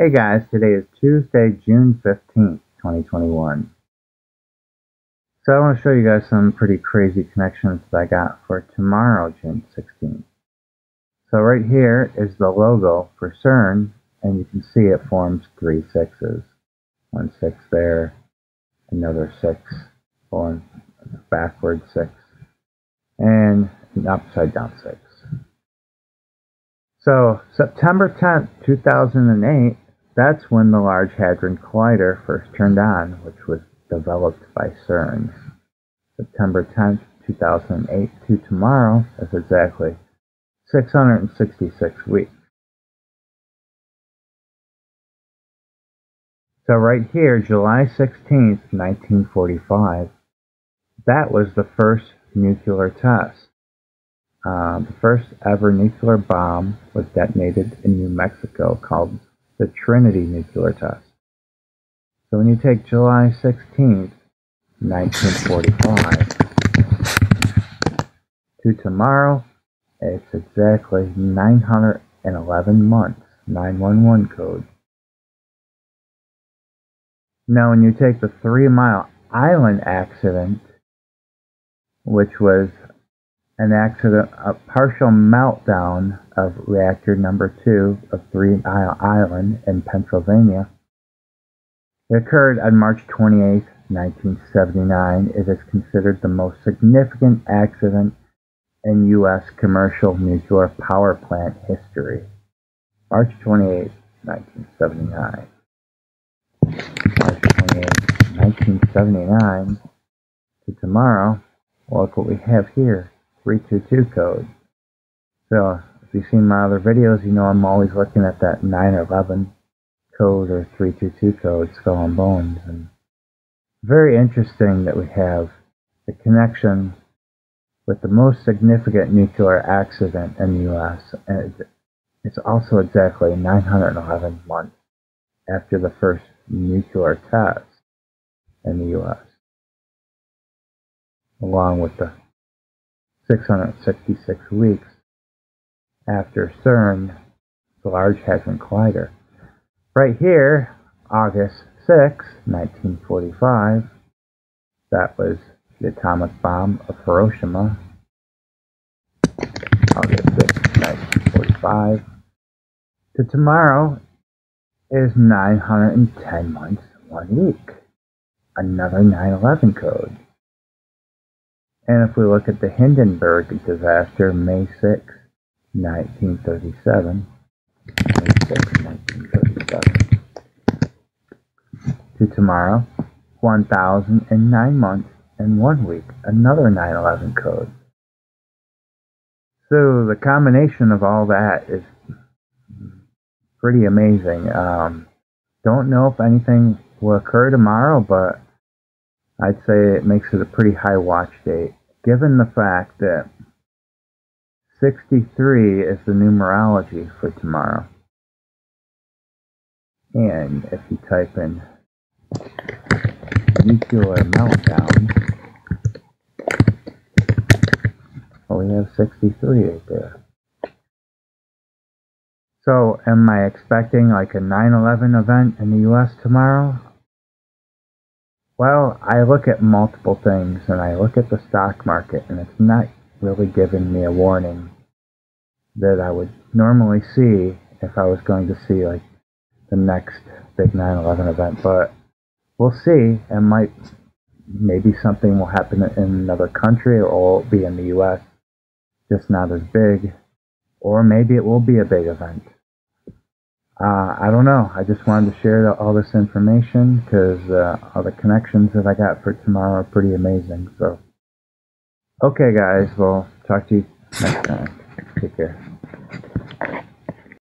Hey guys, today is Tuesday, June 15th, 2021. So I want to show you guys some pretty crazy connections that I got for tomorrow, June 16th. So right here is the logo for CERN, and you can see it forms three sixes. One six there, another six, one backward six, and an upside down six. So September 10th, 2008, that's when the Large Hadron Collider first turned on, which was developed by CERN. September 10th, 2008 to tomorrow is exactly 666 weeks. So right here, July 16th, 1945, that was the first nuclear test. Uh, the first ever nuclear bomb was detonated in New Mexico called the Trinity nuclear test. So when you take July 16th, 1945, to tomorrow, it's exactly 911 months, 911 code. Now when you take the Three Mile Island accident, which was an accident, a partial meltdown of reactor number two of Three Mile Island in Pennsylvania. It occurred on March 28, 1979. It is considered the most significant accident in U.S. commercial nuclear power plant history. March 28, 1979. March 28, 1979 to tomorrow. Look what we have here. 322 code. So if you've seen my other videos, you know I'm always looking at that 911 code or 322 code, Skull and Bones. And very interesting that we have the connection with the most significant nuclear accident in the U.S. And it's also exactly 911 months after the first nuclear test in the U.S. Along with the 666 weeks after CERN, the Large Hadron Collider. Right here, August 6, 1945, that was the atomic bomb of Hiroshima. August 6, 1945. To tomorrow is 910 months, one week. Another 9-11 code. And if we look at the Hindenburg disaster, May 6, 1937, May 6, 1937, to tomorrow, 1,009 months and one week, another 9-11 code. So the combination of all that is pretty amazing. Um, don't know if anything will occur tomorrow, but I'd say it makes it a pretty high watch date given the fact that 63 is the numerology for tomorrow. And if you type in nuclear meltdown, well, we have 63 right there. So, am I expecting like a 9 11 event in the US tomorrow? Well, I look at multiple things and I look at the stock market and it's not really giving me a warning that I would normally see if I was going to see like the next big 9/11 event, but we'll see. It might maybe something will happen in another country or be in the US, just not as big, or maybe it will be a big event uh, I don't know. I just wanted to share the, all this information because uh, all the connections that I got for tomorrow are pretty amazing. So, okay, guys. Well, talk to you next time. Take care.